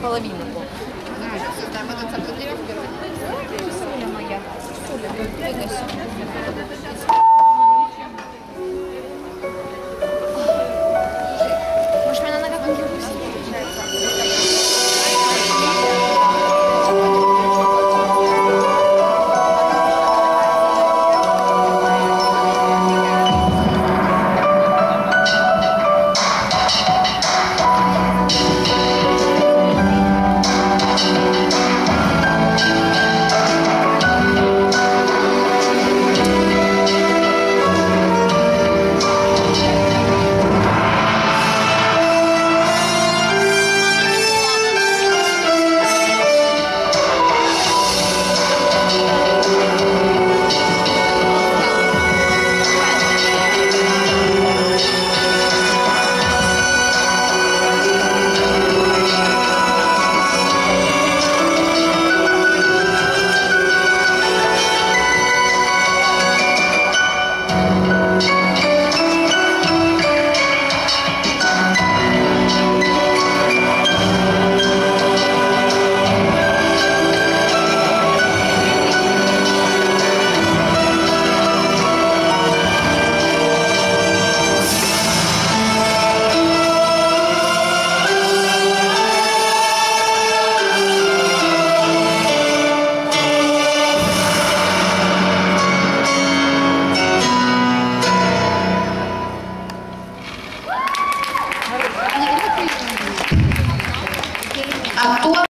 половинку. Соля моя. Соля, выносим. a tua